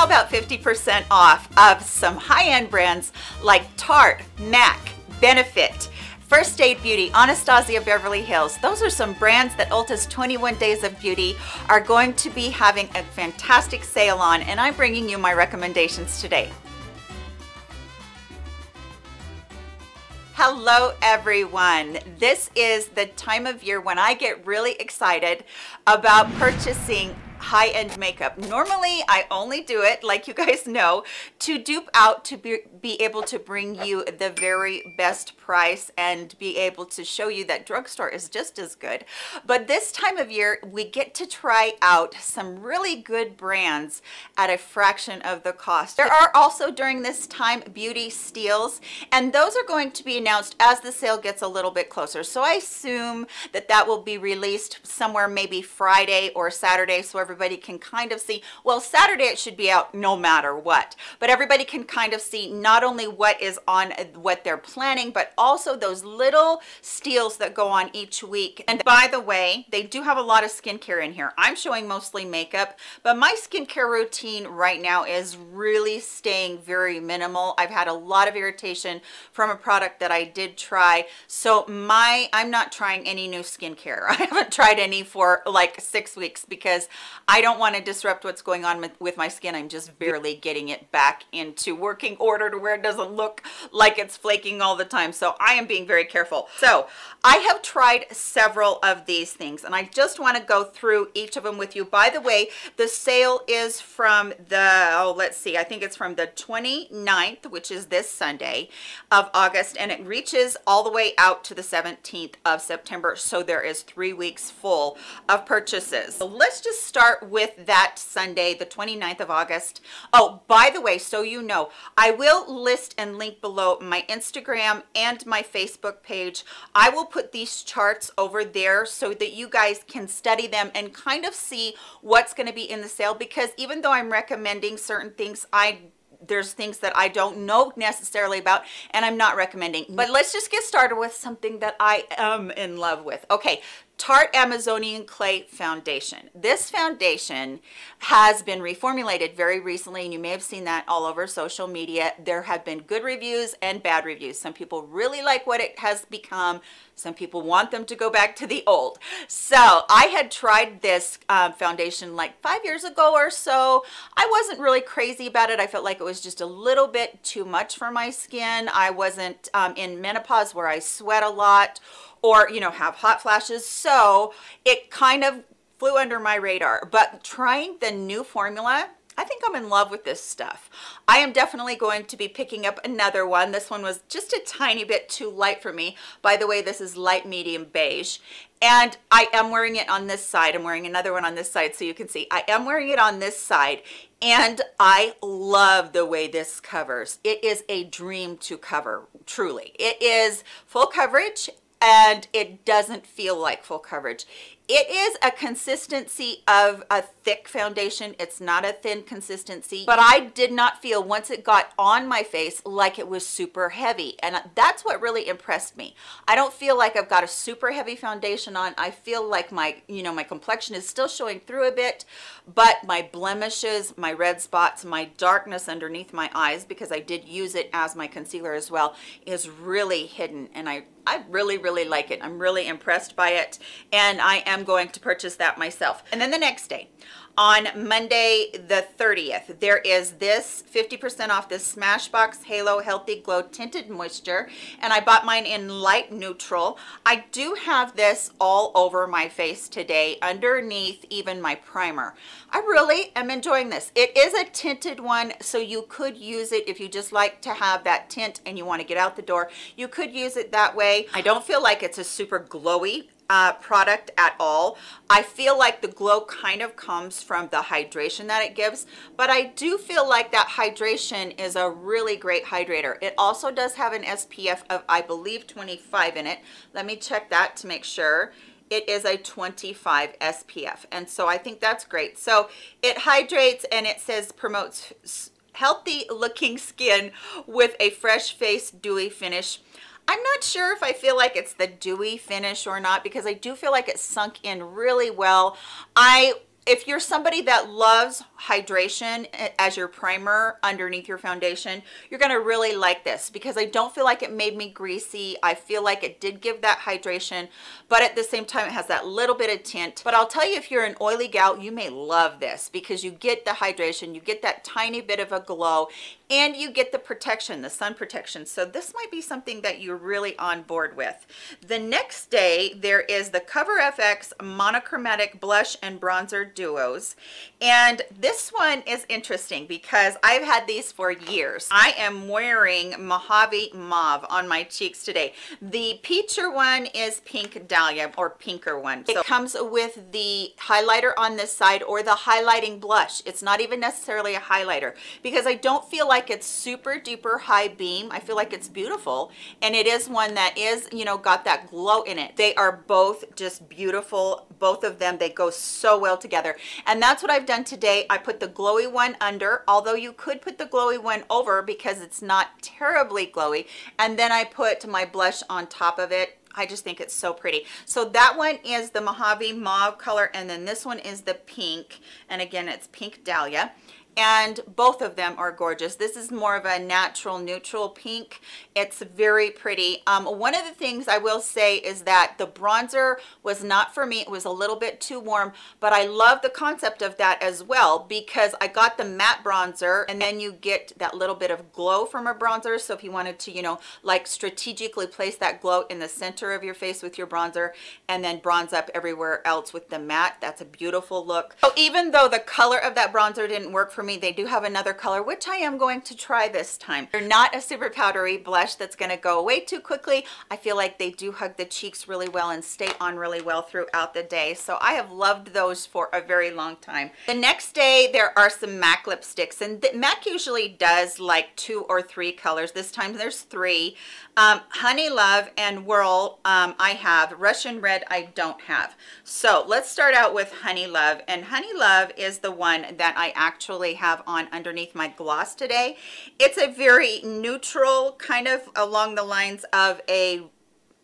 how about 50% off of some high-end brands like Tarte, MAC, Benefit, First Aid Beauty, Anastasia Beverly Hills. Those are some brands that Ulta's 21 Days of Beauty are going to be having a fantastic sale on, and I'm bringing you my recommendations today. Hello everyone. This is the time of year when I get really excited about purchasing high-end makeup. Normally, I only do it, like you guys know, to dupe out to be, be able to bring you the very best price and be able to show you that drugstore is just as good. But this time of year, we get to try out some really good brands at a fraction of the cost. There are also during this time beauty steals, and those are going to be announced as the sale gets a little bit closer. So I assume that that will be released somewhere maybe Friday or Saturday so everybody can kind of see, well, Saturday it should be out no matter what, but everybody can kind of see not only what is on what they're planning, but also those little steals that go on each week. And by the way, they do have a lot of skincare in here. I'm showing mostly makeup, but my skincare routine right now is really staying very minimal. I've had a lot of irritation from a product that I did try. So my, I'm not trying any new skincare. I haven't tried any for like six weeks because I don't want to disrupt what's going on with my skin. I'm just barely getting it back into working order to where it doesn't look like it's flaking all the time. So I am being very careful. So I have tried several of these things and I just want to go through each of them with you. By the way, the sale is from the, oh, let's see, I think it's from the 29th, which is this Sunday of August, and it reaches all the way out to the 17th of September. So there is three weeks full of purchases. So let's just start with that Sunday, the 29th of August. Oh, by the way, so you know, I will list and link below my Instagram and my Facebook page. I will put these charts over there so that you guys can study them and kind of see what's going to be in the sale because even though I'm recommending certain things, I there's things that I don't know necessarily about and I'm not recommending. But let's just get started with something that I am in love with. Okay, Tarte Amazonian Clay Foundation. This foundation has been reformulated very recently and you may have seen that all over social media. There have been good reviews and bad reviews. Some people really like what it has become. Some people want them to go back to the old. So I had tried this um, foundation like five years ago or so. I wasn't really crazy about it. I felt like it was just a little bit too much for my skin. I wasn't um, in menopause where I sweat a lot or, you know, have hot flashes. So it kind of flew under my radar. But trying the new formula, I think I'm in love with this stuff. I am definitely going to be picking up another one. This one was just a tiny bit too light for me. By the way, this is light medium beige. And I am wearing it on this side. I'm wearing another one on this side so you can see. I am wearing it on this side. And I love the way this covers. It is a dream to cover, truly. It is full coverage and it doesn't feel like full coverage. It is a consistency of a thick foundation. It's not a thin consistency, but I did not feel once it got on my face like it was super heavy. And that's what really impressed me. I don't feel like I've got a super heavy foundation on. I feel like my, you know, my complexion is still showing through a bit, but my blemishes, my red spots, my darkness underneath my eyes, because I did use it as my concealer as well, is really hidden. And I, I really, really like it. I'm really impressed by it. And I am going to purchase that myself. And then the next day, on Monday the 30th. There is this 50% off this Smashbox Halo Healthy Glow Tinted Moisture and I bought mine in light neutral. I do have this all over my face today underneath even my primer. I really am enjoying this. It is a tinted one so you could use it if you just like to have that tint and you want to get out the door. You could use it that way. I don't feel like it's a super glowy uh, product at all. I feel like the glow kind of comes from the hydration that it gives, but I do feel like that hydration is a really great hydrator. It also does have an SPF of, I believe, 25 in it. Let me check that to make sure it is a 25 SPF. And so I think that's great. So it hydrates and it says promotes healthy looking skin with a fresh face dewy finish I'm not sure if I feel like it's the dewy finish or not because I do feel like it sunk in really well. I if you're somebody that loves hydration as your primer underneath your foundation, you're gonna really like this because I don't feel like it made me greasy. I feel like it did give that hydration, but at the same time, it has that little bit of tint. But I'll tell you, if you're an oily gal, you may love this because you get the hydration, you get that tiny bit of a glow, and you get the protection, the sun protection. So this might be something that you're really on board with. The next day, there is the Cover FX Monochromatic Blush and Bronzer Duos. And this one is interesting because I've had these for years. I am wearing Mojave Mauve on my cheeks today. The Peacher one is Pink Dahlia or pinker one. So it comes with the highlighter on this side or the highlighting blush. It's not even necessarily a highlighter because I don't feel like it's super duper high beam. I feel like it's beautiful and it is one that is, you know, got that glow in it. They are both just beautiful. Both of them, they go so well together. And that's what I've done today. I put the glowy one under, although you could put the glowy one over because it's not terribly glowy. And then I put my blush on top of it I just think it's so pretty. So that one is the Mojave Mauve color, and then this one is the pink. And again, it's Pink Dahlia and both of them are gorgeous. This is more of a natural neutral pink. It's very pretty. Um, one of the things I will say is that the bronzer was not for me. It was a little bit too warm, but I love the concept of that as well because I got the matte bronzer and then you get that little bit of glow from a bronzer. So if you wanted to, you know, like strategically place that glow in the center of your face with your bronzer and then bronze up everywhere else with the matte, that's a beautiful look. So even though the color of that bronzer didn't work for for me. They do have another color, which I am going to try this time. They're not a super powdery blush that's gonna go away too quickly. I feel like they do hug the cheeks really well and stay on really well throughout the day. So I have loved those for a very long time. The next day, there are some MAC lipsticks and MAC usually does like two or three colors. This time there's three. Um, Honey Love and Whirl um, I have. Russian Red I don't have. So let's start out with Honey Love. And Honey Love is the one that I actually actually have on underneath my gloss today. It's a very neutral, kind of along the lines of a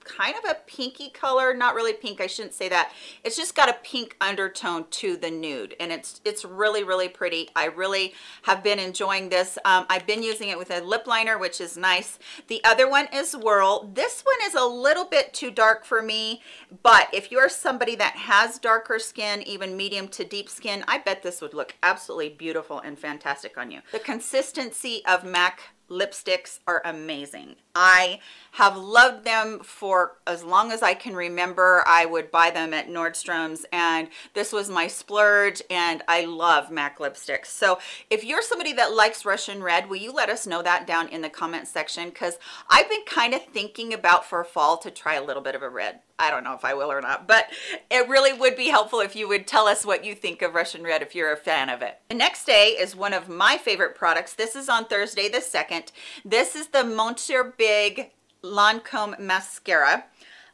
kind of a pinky color not really pink i shouldn't say that. It's just got a pink undertone to the nude and it's it's really really pretty. I really have been enjoying this. Um, i've been using it with a lip liner which is nice. The other one is whirl. This one is a little bit too dark for me but if you're somebody that has darker skin even medium to deep skin i bet this would look absolutely beautiful and fantastic on you. The consistency of mac lipsticks are amazing. I have loved them for as long as I can remember. I would buy them at Nordstrom's and this was my splurge and I love MAC lipsticks. So if you're somebody that likes Russian Red, will you let us know that down in the comment section? Because I've been kind of thinking about for fall to try a little bit of a red. I don't know if I will or not, but it really would be helpful if you would tell us what you think of Russian Red if you're a fan of it. The next day is one of my favorite products. This is on Thursday the 2nd. This is the Monsieur Big Lancome Mascara.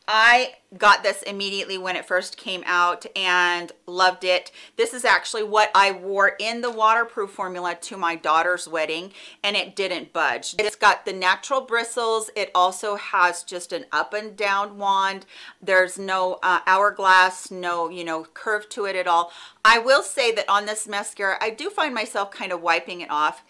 I got this immediately when it first came out and loved it. This is actually what I wore in the waterproof formula to my daughter's wedding and it didn't budge. It's got the natural bristles. It also has just an up and down wand. There's no uh, hourglass, no, you know, curve to it at all. I will say that on this mascara, I do find myself kind of wiping it off.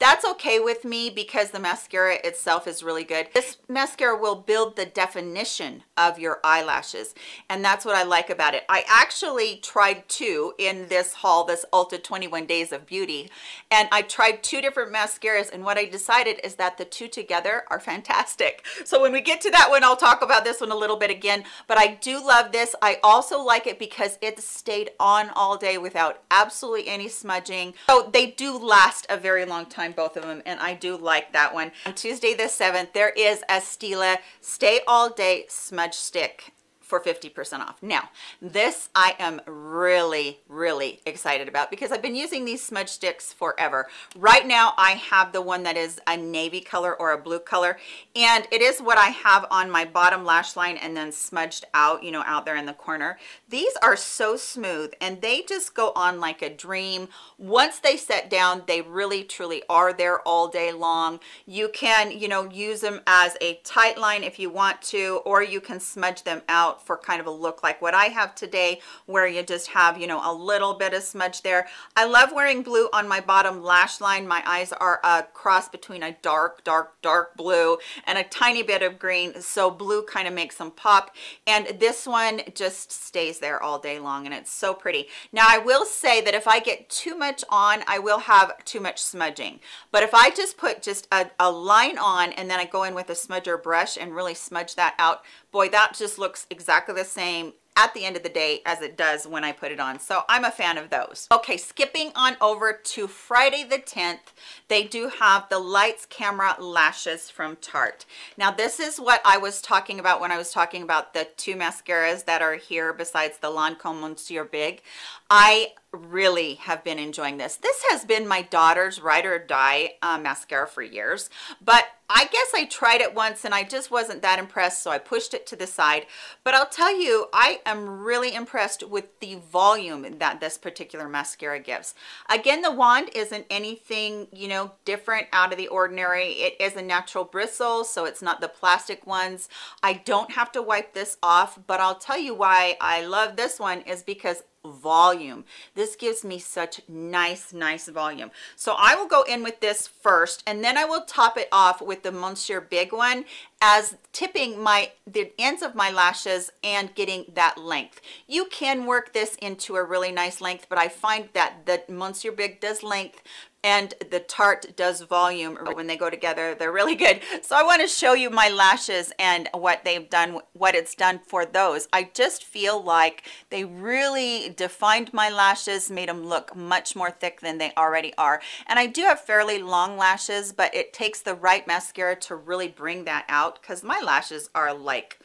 That's okay with me because the mascara itself is really good. This mascara will build the definition of your eyelashes and that's what I like about it. I actually tried two in this haul, this Ulta 21 Days of Beauty, and I tried two different mascaras and what I decided is that the two together are fantastic. So when we get to that one, I'll talk about this one a little bit again, but I do love this. I also like it because it stayed on all day without absolutely any smudging. So they do last a very long time both of them, and I do like that one. On Tuesday the 7th, there is a Stila Stay All Day Smudge Stick for 50% off. Now, this I am really, really excited about because I've been using these smudge sticks forever. Right now, I have the one that is a navy color or a blue color, and it is what I have on my bottom lash line and then smudged out, you know, out there in the corner. These are so smooth and they just go on like a dream. Once they set down, they really, truly are there all day long. You can, you know, use them as a tight line if you want to, or you can smudge them out for kind of a look like what I have today, where you just have, you know, a little bit of smudge there. I love wearing blue on my bottom lash line. My eyes are uh, a cross between a dark, dark, dark blue and a tiny bit of green. So blue kind of makes them pop. And this one just stays there all day long and it's so pretty. Now I will say that if I get too much on, I will have too much smudging. But if I just put just a, a line on and then I go in with a smudger brush and really smudge that out, boy, that just looks exactly the same at the end of the day as it does when I put it on. So I'm a fan of those. Okay, skipping on over to Friday the 10th, they do have the Lights Camera Lashes from Tarte. Now this is what I was talking about when I was talking about the two mascaras that are here besides the Lancome Monsieur Big. I really have been enjoying this. This has been my daughter's ride or die uh, mascara for years, but I guess I tried it once and I just wasn't that impressed, so I pushed it to the side. But I'll tell you, I am really impressed with the volume that this particular mascara gives. Again, the wand isn't anything, you know, different out of the ordinary. It is a natural bristle, so it's not the plastic ones. I don't have to wipe this off, but I'll tell you why I love this one is because volume. This gives me such nice, nice volume. So I will go in with this first and then I will top it off with the Monsieur Big one as tipping my the ends of my lashes and getting that length. You can work this into a really nice length, but I find that the Monsieur Big does length and the Tarte does volume when they go together. They're really good. So I want to show you my lashes and what they've done what it's done for those. I just feel like they really defined my lashes made them look much more thick than they already are. And I do have fairly long lashes but it takes the right mascara to really bring that out because my lashes are like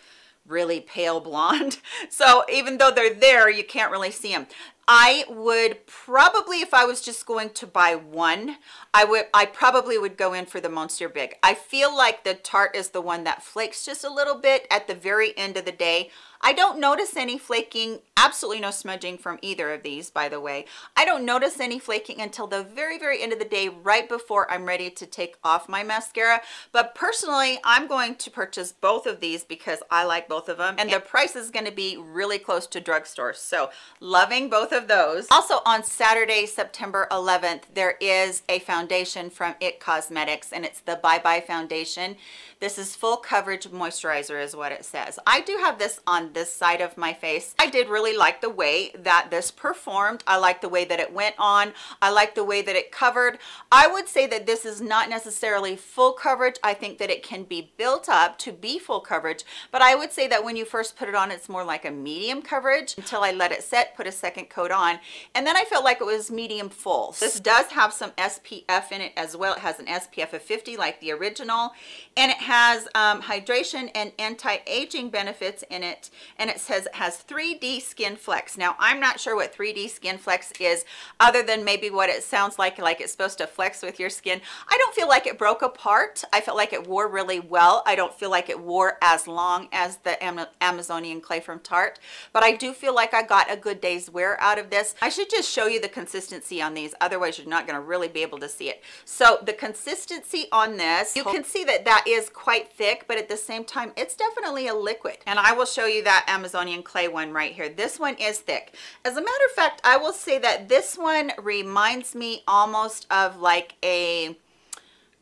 really pale blonde so even though they're there you can't really see them I would probably, if I was just going to buy one, I would, I probably would go in for the Monsieur Big. I feel like the Tarte is the one that flakes just a little bit at the very end of the day. I don't notice any flaking, absolutely no smudging from either of these, by the way. I don't notice any flaking until the very, very end of the day, right before I'm ready to take off my mascara. But personally, I'm going to purchase both of these because I like both of them. And the price is gonna be really close to drugstore. So loving both of those. Also on Saturday, September 11th, there is a foundation from IT Cosmetics and it's the Bye Bye Foundation. This is full coverage moisturizer is what it says. I do have this on this side of my face. I did really like the way that this performed. I like the way that it went on. I like the way that it covered. I would say that this is not necessarily full coverage. I think that it can be built up to be full coverage, but I would say that when you first put it on, it's more like a medium coverage until I let it set, put a second coat on, and then I felt like it was medium full. This does have some SPF in it as well. It has an SPF of 50 like the original, and it has um, hydration and anti-aging benefits in it and it says it has 3D skin flex. Now I'm not sure what 3D skin flex is other than maybe what it sounds like like it's supposed to flex with your skin. I don't feel like it broke apart. I felt like it wore really well. I don't feel like it wore as long as the Am Amazonian clay from Tarte but I do feel like I got a good day's wear out of this. I should just show you the consistency on these otherwise you're not going to really be able to see it. So the consistency on this you can see that that is quite thick, but at the same time, it's definitely a liquid. And I will show you that Amazonian clay one right here. This one is thick. As a matter of fact, I will say that this one reminds me almost of like a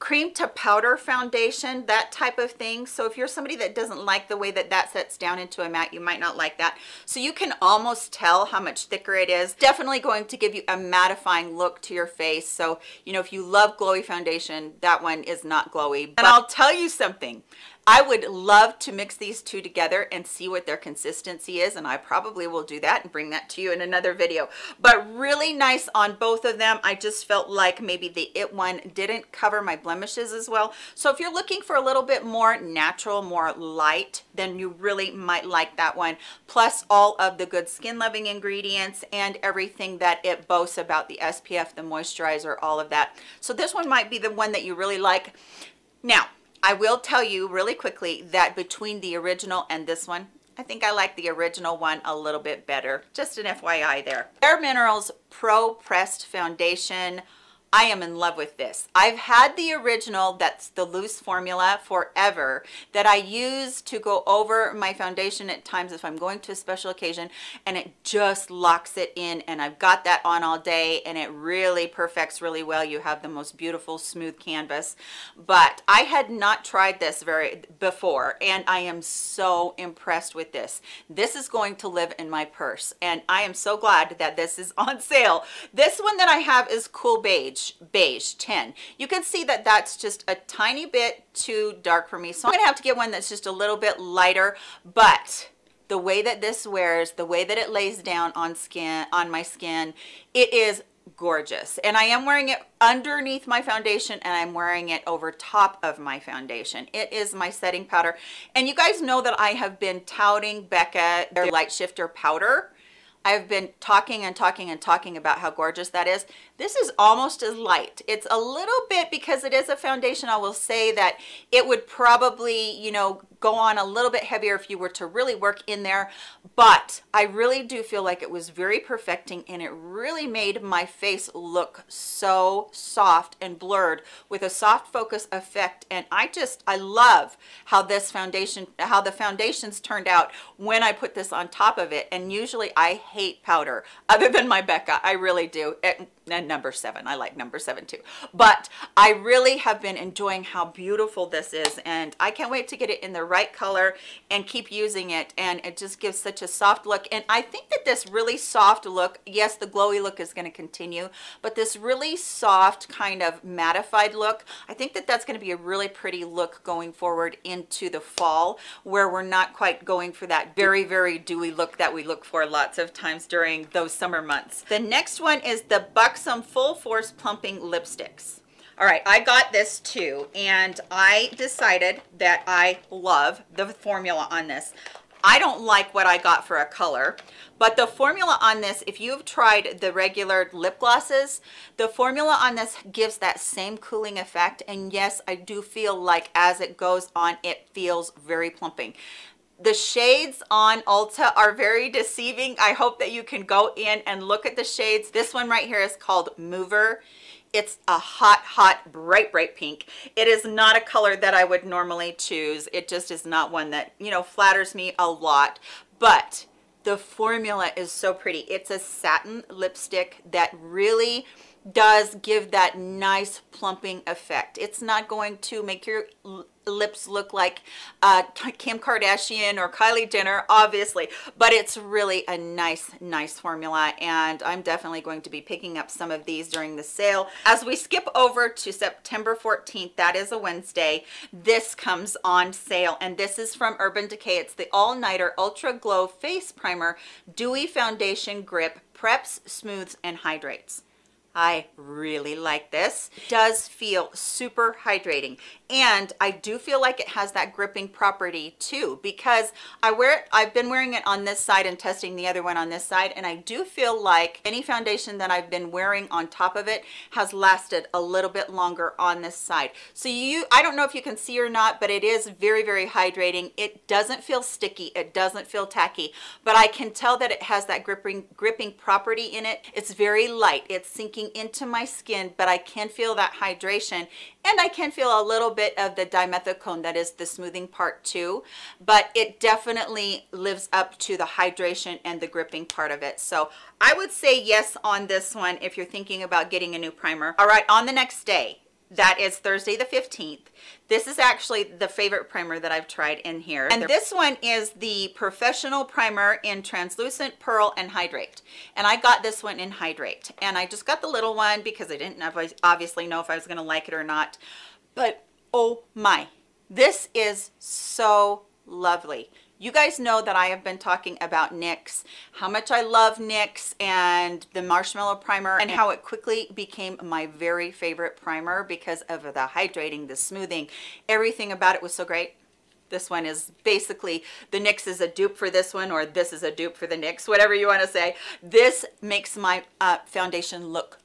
cream to powder foundation, that type of thing. So if you're somebody that doesn't like the way that that sets down into a matte, you might not like that. So you can almost tell how much thicker it is. Definitely going to give you a mattifying look to your face. So, you know, if you love glowy foundation, that one is not glowy. And I'll tell you something. I would love to mix these two together and see what their consistency is and I probably will do that and bring that to you in another video. But really nice on both of them. I just felt like maybe the it one didn't cover my blemishes as well. So if you're looking for a little bit more natural more light then you really might like that one. Plus all of the good skin loving ingredients and everything that it boasts about the SPF the moisturizer all of that. So this one might be the one that you really like. Now I will tell you really quickly that between the original and this one, I think I like the original one a little bit better. Just an FYI there. Bare Minerals Pro Pressed Foundation I am in love with this. I've had the original, that's the loose formula forever, that I use to go over my foundation at times if I'm going to a special occasion, and it just locks it in, and I've got that on all day, and it really perfects really well. You have the most beautiful smooth canvas, but I had not tried this very before, and I am so impressed with this. This is going to live in my purse, and I am so glad that this is on sale. This one that I have is Cool Beige beige 10 you can see that that's just a tiny bit too dark for me so i'm gonna have to get one that's just a little bit lighter but the way that this wears the way that it lays down on skin on my skin it is gorgeous. And I am wearing it underneath my foundation and I'm wearing it over top of my foundation. It is my setting powder. And you guys know that I have been touting Becca their light shifter powder. I've been talking and talking and talking about how gorgeous that is. This is almost as light. It's a little bit because it is a foundation. I will say that it would probably, you know, go on a little bit heavier if you were to really work in there. But I really do feel like it was very perfecting and it really made my face look so soft and blurred with a soft focus effect. And I just, I love how this foundation, how the foundations turned out when I put this on top of it. And usually I hate powder other than my Becca. I really do. It, and number seven. I like number seven too. But I really have been enjoying how beautiful this is and I can't wait to get it in the right color and keep using it and it just gives such a soft look and I think that this really soft look, yes the glowy look is going to continue, but this really soft kind of mattified look, I think that that's going to be a really pretty look going forward into the fall where we're not quite going for that very very dewy look that we look for lots of times during those summer months. The next one is the Buck some Full Force Plumping Lipsticks. All right, I got this too, and I decided that I love the formula on this. I don't like what I got for a color, but the formula on this, if you've tried the regular lip glosses, the formula on this gives that same cooling effect. And yes, I do feel like as it goes on, it feels very plumping. The shades on Ulta are very deceiving. I hope that you can go in and look at the shades. This one right here is called Mover. It's a hot, hot, bright, bright pink. It is not a color that I would normally choose. It just is not one that, you know, flatters me a lot. But the formula is so pretty. It's a satin lipstick that really does give that nice plumping effect. It's not going to make your lips look like uh, Kim Kardashian or Kylie Jenner, obviously, but it's really a nice, nice formula, and I'm definitely going to be picking up some of these during the sale. As we skip over to September 14th, that is a Wednesday, this comes on sale, and this is from Urban Decay. It's the All Nighter Ultra Glow Face Primer Dewy Foundation Grip Preps, Smooths, and Hydrates. I really like this. It does feel super hydrating and I do feel like it has that gripping property too because I wear it, I've been wearing it on this side and testing the other one on this side and I do feel like any foundation that I've been wearing on top of it has lasted a little bit longer on this side. So you, I don't know if you can see or not, but it is very, very hydrating. It doesn't feel sticky. It doesn't feel tacky, but I can tell that it has that gripping, gripping property in it. It's very light. It's sinking into my skin, but I can feel that hydration and I can feel a little bit of the dimethicone that is the smoothing part too but it definitely lives up to the hydration and the gripping part of it. So I would say yes on this one if you're thinking about getting a new primer. All right on the next day that is Thursday the 15th. This is actually the favorite primer that I've tried in here. And this one is the Professional Primer in Translucent Pearl and Hydrate. And I got this one in Hydrate. And I just got the little one because I didn't obviously know if I was going to like it or not. But oh my, this is so lovely. You guys know that I have been talking about NYX, how much I love NYX and the Marshmallow Primer and how it quickly became my very favorite primer because of the hydrating, the smoothing, everything about it was so great. This one is basically, the NYX is a dupe for this one or this is a dupe for the NYX, whatever you want to say. This makes my uh, foundation look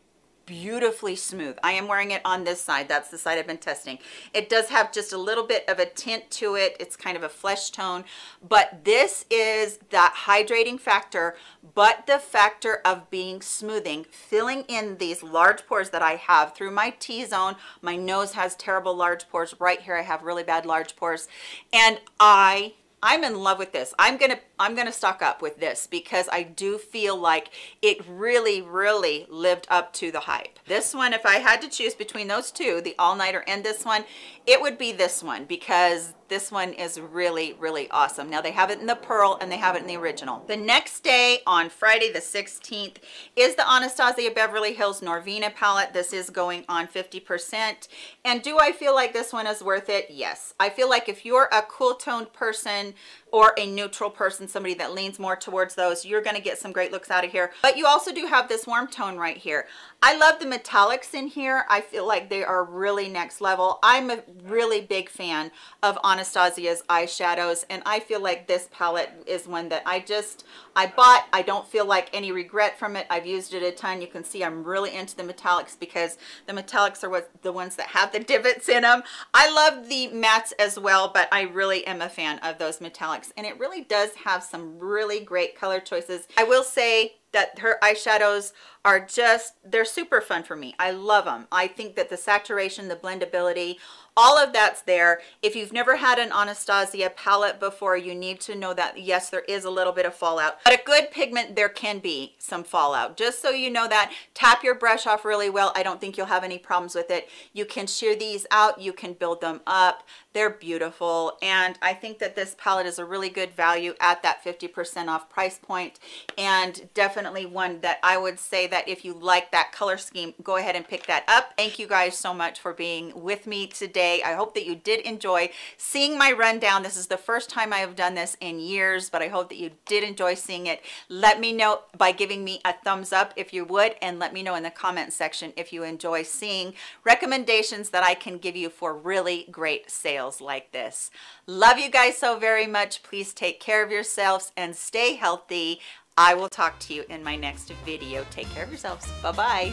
beautifully smooth. I am wearing it on this side. That's the side I've been testing. It does have just a little bit of a tint to it. It's kind of a flesh tone, but this is that hydrating factor, but the factor of being smoothing, filling in these large pores that I have through my T-zone. My nose has terrible large pores. Right here I have really bad large pores. And I I'm in love with this. I'm gonna I'm gonna stock up with this because I do feel like it really really lived up to the hype. This one, if I had to choose between those two, the all-nighter and this one, it would be this one because this one is really, really awesome. Now they have it in the pearl and they have it in the original. The next day on Friday the 16th is the Anastasia Beverly Hills Norvina palette. This is going on 50%. And do I feel like this one is worth it? Yes. I feel like if you're a cool toned person or a neutral person, somebody that leans more towards those, you're gonna get some great looks out of here. But you also do have this warm tone right here. I love the metallics in here. I feel like they are really next level. I'm a really big fan of Anastasia's eyeshadows and I feel like this palette is one that I just, I bought. I don't feel like any regret from it. I've used it a ton. You can see I'm really into the metallics because the metallics are what the ones that have the divots in them. I love the mattes as well, but I really am a fan of those metallics and it really does have some really great color choices. I will say that her eyeshadows are just, they're super fun for me. I love them. I think that the saturation, the blendability, all of that's there. If you've never had an Anastasia palette before, you need to know that, yes, there is a little bit of fallout. But a good pigment, there can be some fallout. Just so you know that, tap your brush off really well. I don't think you'll have any problems with it. You can sheer these out. You can build them up. They're beautiful. And I think that this palette is a really good value at that 50% off price point, and definitely one that I would say that if you like that color scheme, go ahead and pick that up. Thank you guys so much for being with me today today. I hope that you did enjoy seeing my rundown. This is the first time I have done this in years, but I hope that you did enjoy seeing it. Let me know by giving me a thumbs up if you would, and let me know in the comment section if you enjoy seeing recommendations that I can give you for really great sales like this. Love you guys so very much. Please take care of yourselves and stay healthy. I will talk to you in my next video. Take care of yourselves. Bye-bye.